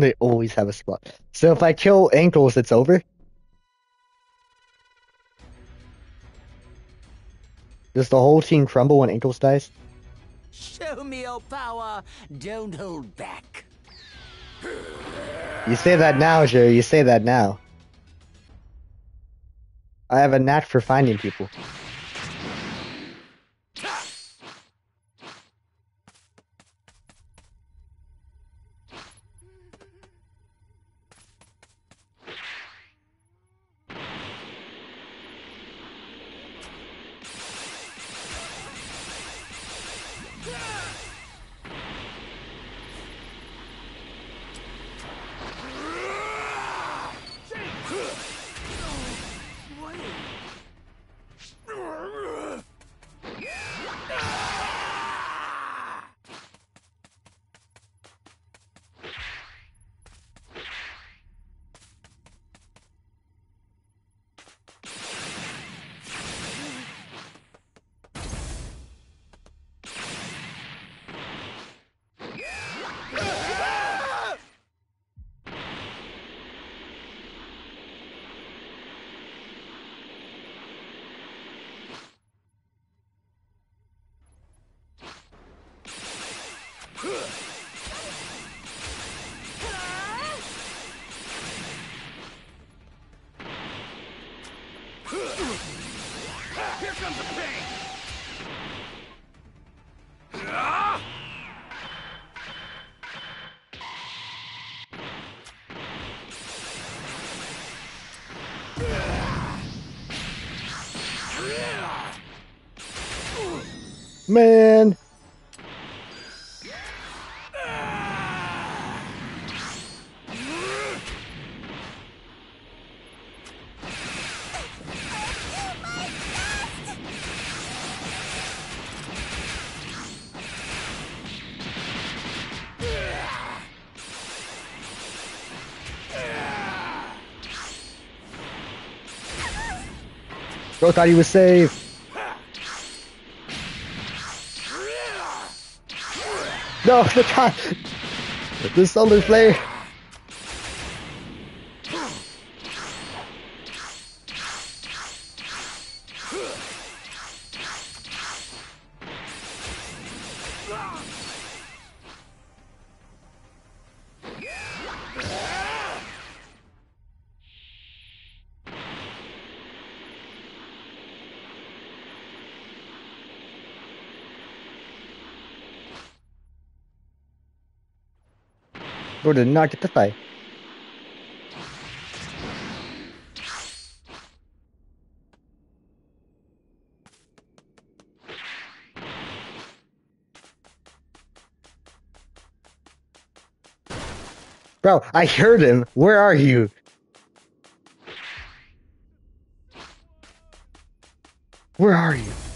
They always have a spot. So if I kill ankles, it's over? Does the whole team crumble when ankles dies? Show me your power. Don't hold back. You say that now, Jerry. You say that now. I have a knack for finding people. Man! Bro thought he was safe. No, the time. The solar flare. Bro. Bro, I heard him. Where are you? Where are you?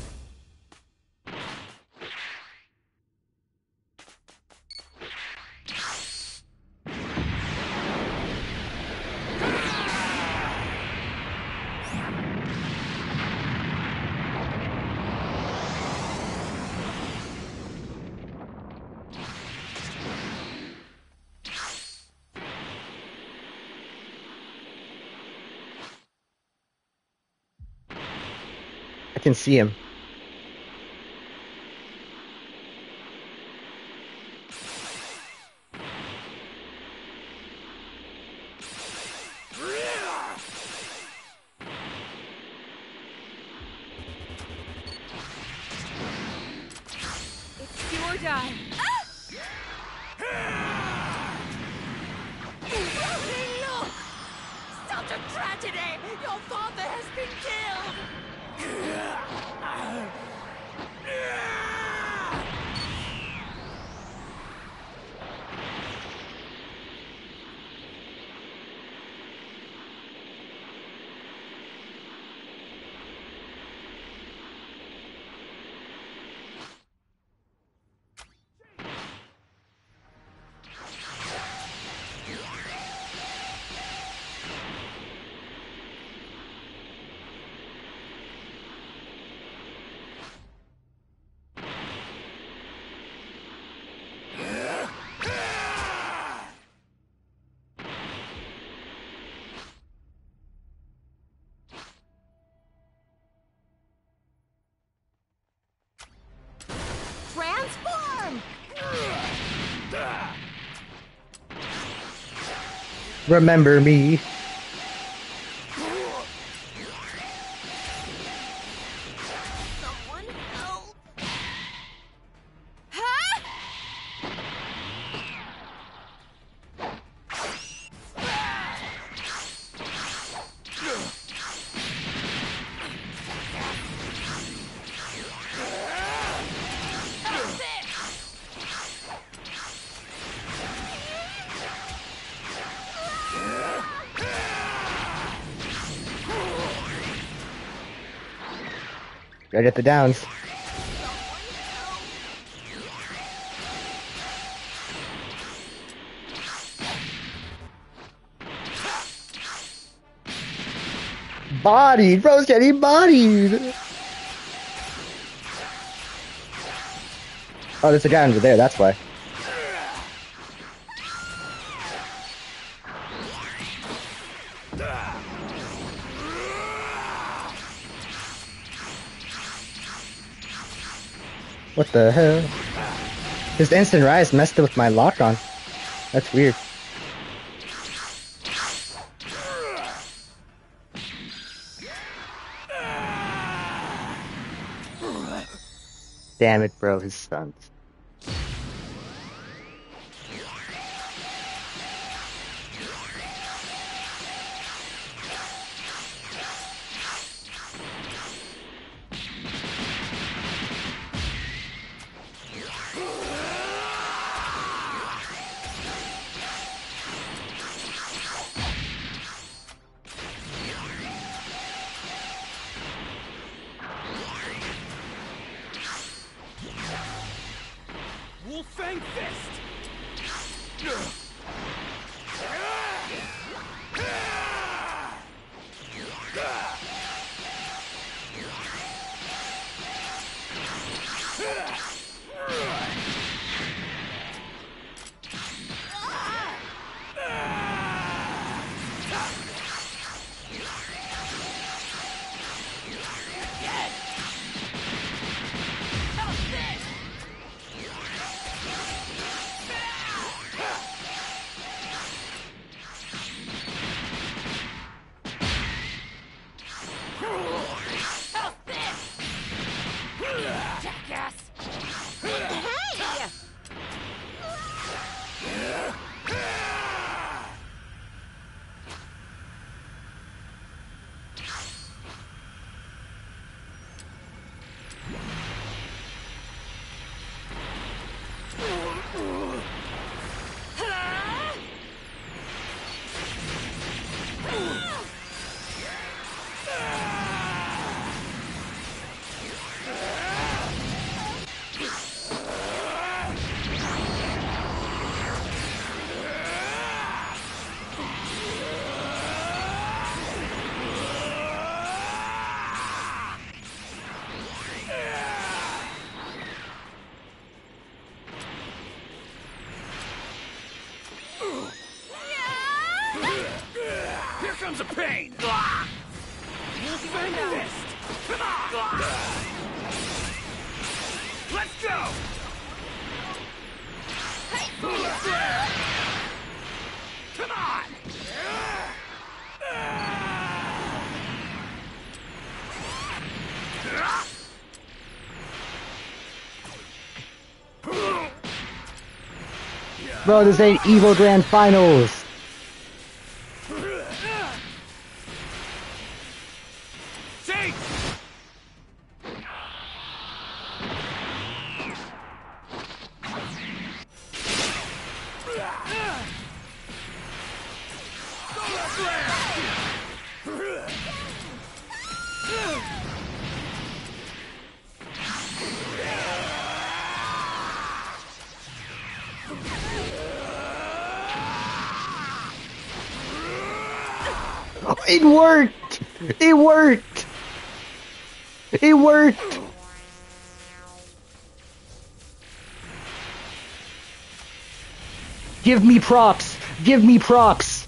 Can see him. It's killed! Remember me. Right at the downs. Bodied! Bro's getting bodied! Oh, there's a guy under there, that's why. What the hell? His instant rise messed up with my lock on. That's weird. Damn it, bro, his stunts. Fist! Comes a pain! Wolf Fang Fist! Come on! Let's go! Come on! Bro, this ain't Evo Grand Finals! It worked! It worked! It worked! Give me props! Give me props!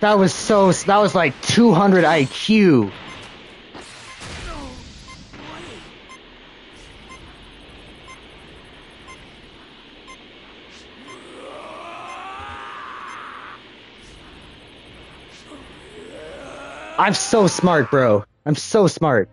That was so. That was like 200 IQ. I'm so smart, bro. I'm so smart.